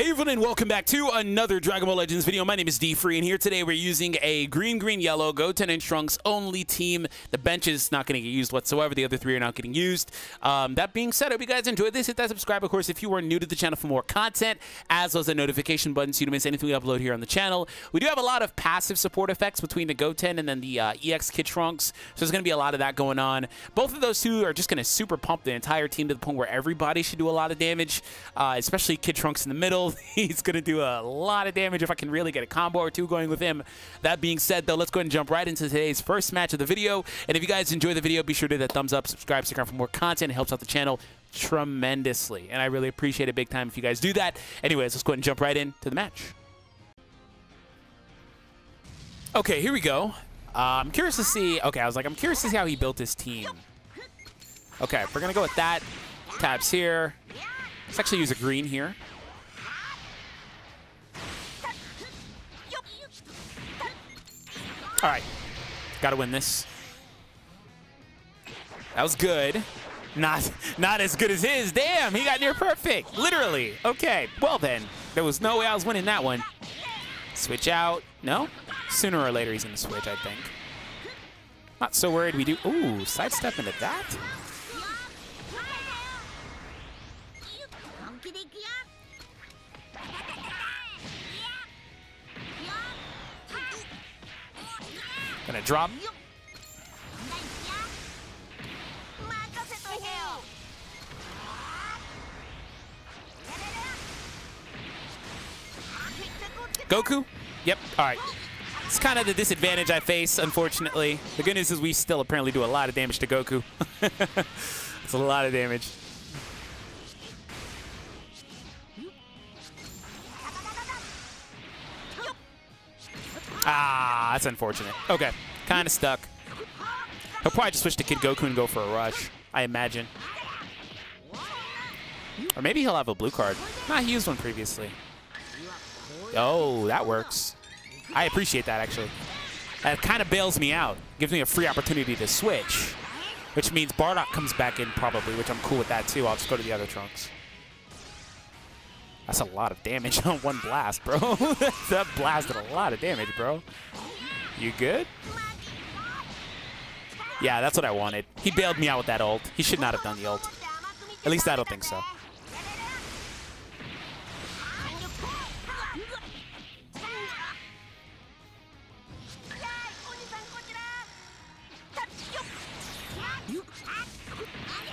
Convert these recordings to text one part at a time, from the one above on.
Hey everyone and welcome back to another Dragon Ball Legends video. My name is D-Free and here today we're using a green, green, yellow Goten and Trunks only team. The bench is not going to get used whatsoever. The other three are not getting used. Um, that being said, I hope you guys enjoyed this. Hit that subscribe, of course, if you are new to the channel for more content, as well as a notification button so you don't miss anything we upload here on the channel. We do have a lot of passive support effects between the Goten and then the uh, EX Kid Trunks, so there's going to be a lot of that going on. Both of those two are just going to super pump the entire team to the point where everybody should do a lot of damage, uh, especially Kid Trunks in the middle. He's going to do a lot of damage if I can really get a combo or two going with him. That being said, though, let's go ahead and jump right into today's first match of the video. And if you guys enjoy the video, be sure to hit that thumbs up, subscribe, stick around for more content. It helps out the channel tremendously. And I really appreciate it big time if you guys do that. Anyways, let's go ahead and jump right into the match. Okay, here we go. Uh, I'm curious to see. Okay, I was like, I'm curious to see how he built his team. Okay, we're going to go with that. Tabs here. Let's actually use a green here. All right. Got to win this. That was good. Not not as good as his. Damn, he got near perfect. Literally. Okay. Well then, there was no way I was winning that one. Switch out. No? Sooner or later he's going to switch, I think. Not so worried we do. Ooh, sidestep into that? Drop. Goku? Yep. All right. It's kind of the disadvantage I face, unfortunately. The good news is we still apparently do a lot of damage to Goku. it's a lot of damage. Ah, that's unfortunate. Okay, kind of stuck. He'll probably just switch to Kid Goku and go for a rush, I imagine. Or maybe he'll have a blue card. Nah, he used one previously. Oh, that works. I appreciate that, actually. That kind of bails me out. Gives me a free opportunity to switch. Which means Bardock comes back in probably, which I'm cool with that too. I'll just go to the other Trunks. That's a lot of damage on one blast, bro. that blasted a lot of damage, bro. You good? Yeah, that's what I wanted. He bailed me out with that ult. He should not have done the ult. At least I don't think so.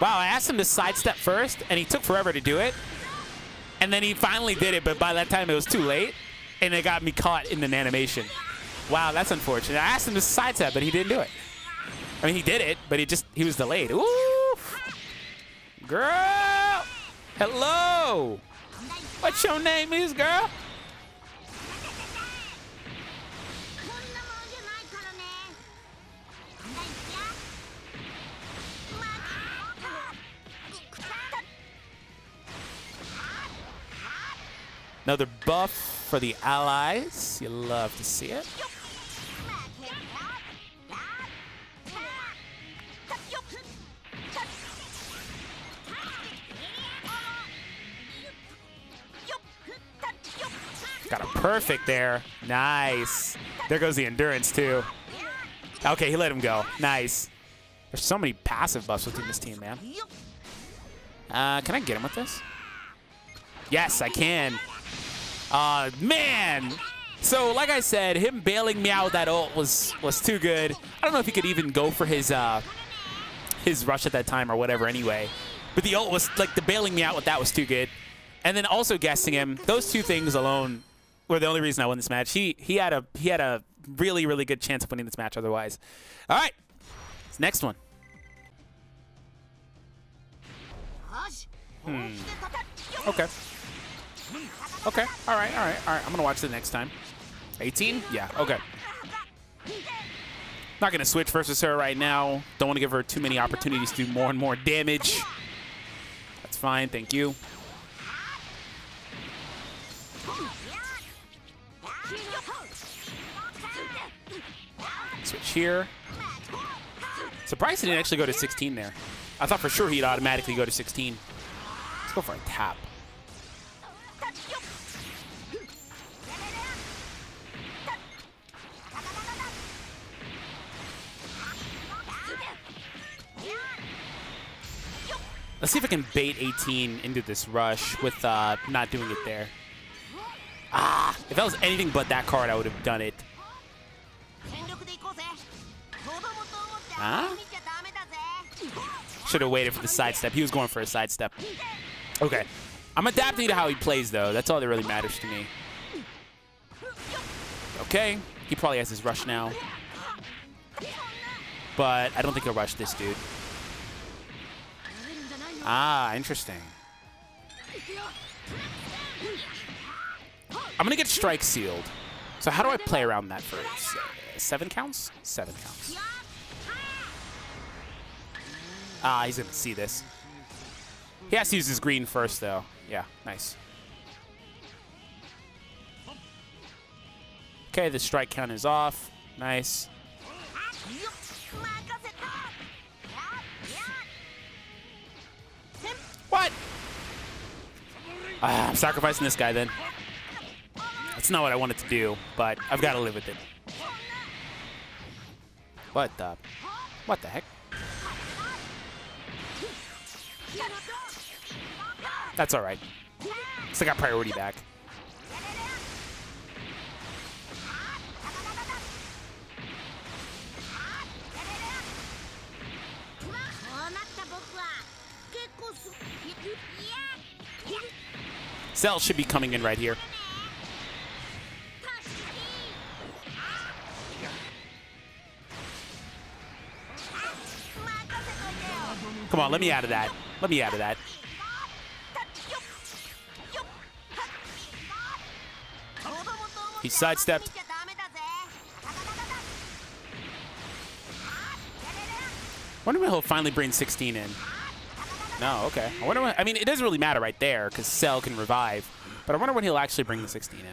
Wow, I asked him to sidestep first, and he took forever to do it. And then he finally did it, but by that time it was too late, and it got me caught in an animation. Wow, that's unfortunate. I asked him to sidestep, but he didn't do it. I mean, he did it, but he just he was delayed. Ooh, girl, hello. What's your name is, girl? Another buff for the allies. You love to see it. Got a perfect there. Nice. There goes the endurance, too. Okay, he let him go. Nice. There's so many passive buffs within this team, man. Uh, can I get him with this? Yes, I can. Uh, man. So, like I said, him bailing me out with that ult was was too good. I don't know if he could even go for his uh, his rush at that time or whatever anyway. But the ult was, like, the bailing me out with that was too good. And then also guessing him, those two things alone were the only reason I won this match. He he had a he had a really, really good chance of winning this match otherwise. All right. Next one. Hmm. Okay. Okay. All right. All right. All right. I'm gonna watch it next time. 18? Yeah. Okay. Not gonna switch versus her right now. Don't want to give her too many opportunities to do more and more damage. That's fine. Thank you. switch here. Surprised he didn't actually go to 16 there. I thought for sure he'd automatically go to 16. Let's go for a tap. Let's see if I can bait 18 into this rush with uh, not doing it there. Ah, if that was anything but that card, I would have done it. Should have waited for the sidestep. He was going for a sidestep. Okay. I'm adapting to how he plays, though. That's all that really matters to me. Okay. He probably has his rush now. But I don't think he'll rush this dude. Ah, interesting. I'm going to get strike sealed. So how do I play around that for seven counts? Seven counts. Ah, he's going to see this. He has to use his green first, though. Yeah, nice. Okay, the strike count is off. Nice. What? Ah, I'm sacrificing this guy then. That's not what I wanted to do, but I've got to live with it. What the? What the heck? That's all right. Still got priority back. Cell should be coming in right here. Come on, let me out of that. Let me out of that. He sidestepped. wonder when he'll finally bring 16 in. No, okay. I wonder when, I mean, it doesn't really matter right there because Cell can revive. But I wonder when he'll actually bring the 16 in.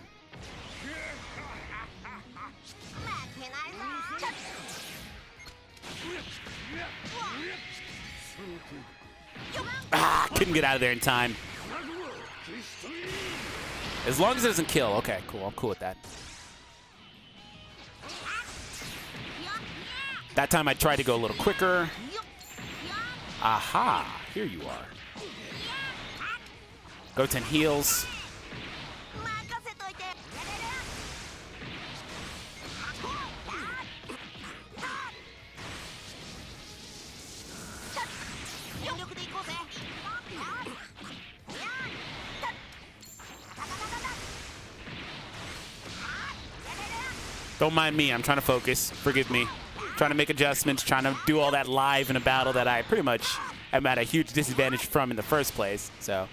Ah, couldn't get out of there in time. As long as it doesn't kill. Okay, cool. I'm cool with that. That time I tried to go a little quicker. Aha, here you are. Goten heals. Don't mind me. I'm trying to focus. Forgive me. Trying to make adjustments, trying to do all that live in a battle that I pretty much am at a huge disadvantage from in the first place. So.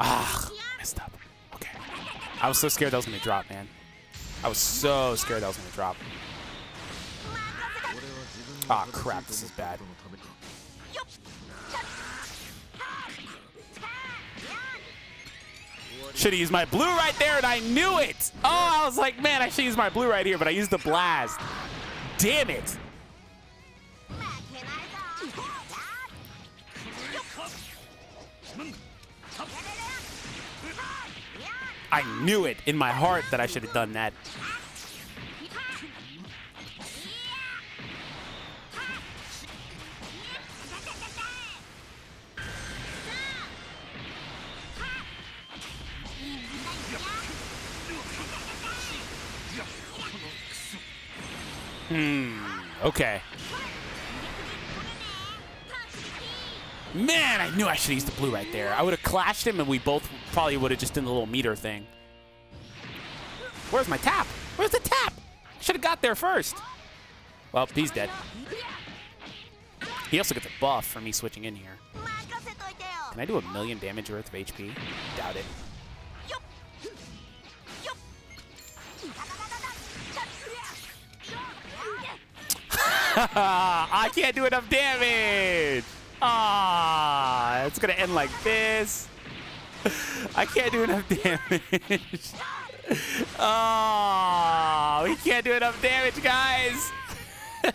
Ah, messed up. Okay. I was so scared that was going to drop, man. I was so scared that was going to drop. Ah, oh, crap. This is bad. Should have used my blue right there, and I knew it. Oh, I was like, man, I should use my blue right here, but I used the blast. Damn it. I knew it in my heart that I should have done that. Knew I should used the blue right there. I would have clashed him, and we both probably would have just done the little meter thing. Where's my tap? Where's the tap? Should have got there first. Well, he's dead. He also gets a buff for me switching in here. Can I do a million damage worth of HP? Doubt it. I can't do enough damage. Ah, it's gonna end like this. I can't do enough damage. Oh, we can't do enough damage, guys.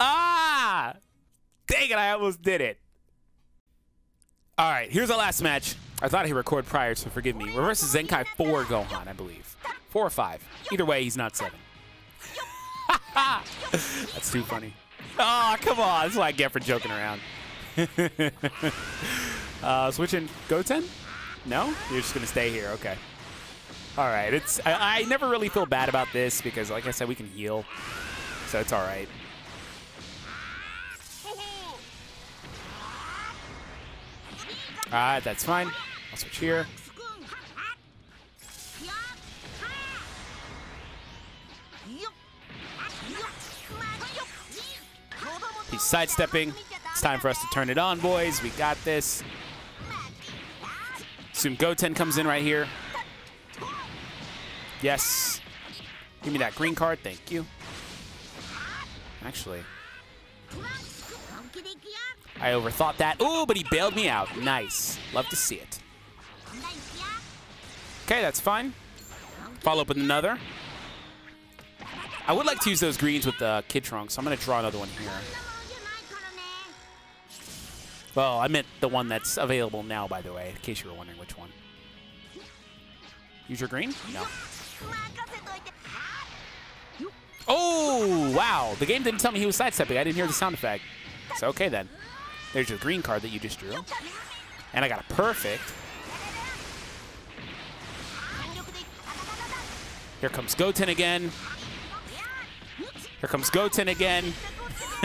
ah, dang it! I almost did it. All right, here's our last match. I thought he recorded prior, so forgive me. We're versus Zenkai 4 Gohan, I believe. 4 or 5. Either way, he's not 7. That's too funny. Oh, come on. That's what I get for joking around. uh, switching Goten? No? You're just going to stay here. Okay. All right. It's I, I never really feel bad about this because, like I said, we can heal. So it's all right. All right, that's fine. I'll switch here. He's sidestepping. It's time for us to turn it on, boys. We got this. Assume Goten comes in right here. Yes. Give me that green card. Thank you. Actually, I overthought that. Ooh, but he bailed me out. Nice. Love to see it. Okay, that's fine. Follow up with another. I would like to use those greens with the Kid Trunks, so I'm going to draw another one here. Well, I meant the one that's available now, by the way, in case you were wondering which one. Use your green? No. Oh, wow. The game didn't tell me he was sidestepping. I didn't hear the sound effect. So, okay then. There's your green card that you just drew. And I got a perfect. Here comes Goten again. Here comes Goten again.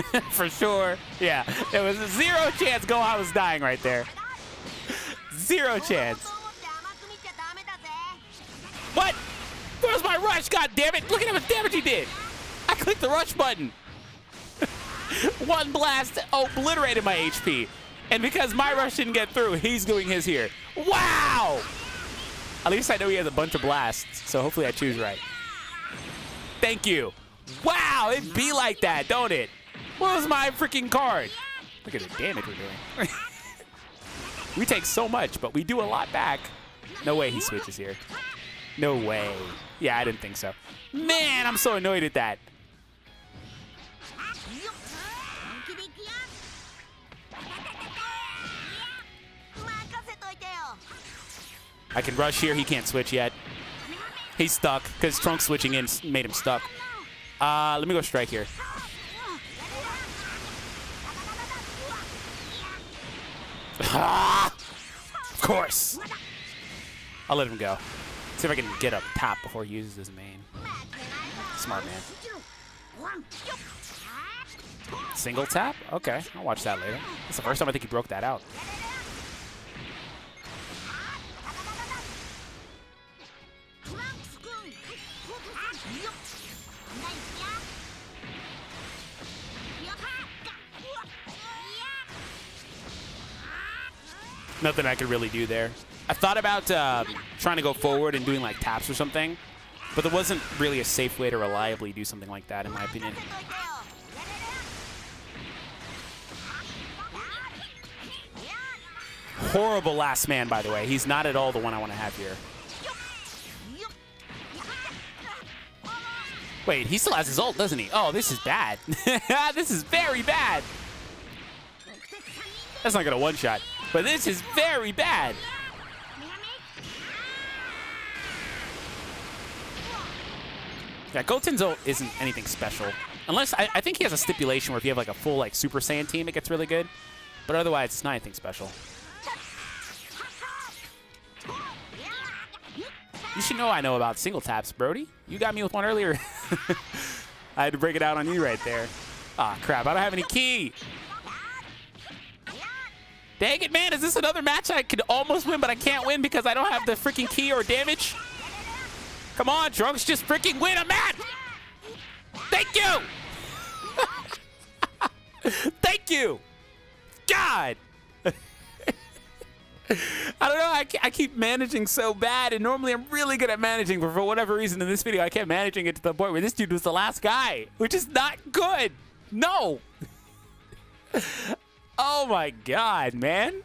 For sure. Yeah, there was a zero chance Gohan was dying right there. Zero chance. What? Where's my rush? God damn it. Look at how much damage he did. I clicked the rush button. One blast obliterated my HP. And because my rush didn't get through, he's doing his here. Wow! At least I know he has a bunch of blasts, so hopefully I choose right. Thank you. Wow, It'd be like that, don't it? What was my freaking card? Look at the damage we're doing. we take so much, but we do a lot back. No way he switches here. No way. Yeah, I didn't think so. Man, I'm so annoyed at that. I can rush here. He can't switch yet. He's stuck because Trunk switching in made him stuck. Uh, let me go strike here. of course. I'll let him go. See if I can get a tap before he uses his main. Smart man. Single tap? Okay, I'll watch that later. That's the first time I think he broke that out. Nothing I could really do there. I thought about uh, trying to go forward and doing like taps or something, but there wasn't really a safe way to reliably do something like that, in my opinion. Horrible last man, by the way. He's not at all the one I want to have here. Wait, he still has his ult, doesn't he? Oh, this is bad. this is very bad. That's not going to one-shot. But this is very bad. Yeah, Goten's ult isn't anything special. Unless, I, I, think he has a stipulation where if you have like a full like Super Saiyan team, it gets really good. But otherwise, it's not anything special. You should know I know about single taps, Brody. You got me with one earlier. I had to break it out on you right there. Ah, oh, crap. I don't have any ki. Dang it, man. Is this another match I could almost win, but I can't win because I don't have the freaking ki or damage? Come on, Trunks. Just freaking win a match. Thank you. Thank you. God. I don't know. I, I keep managing so bad, and normally I'm really good at managing, but for whatever reason in this video, I kept managing it to the point where this dude was the last guy, which is not good. No. Oh my god, man.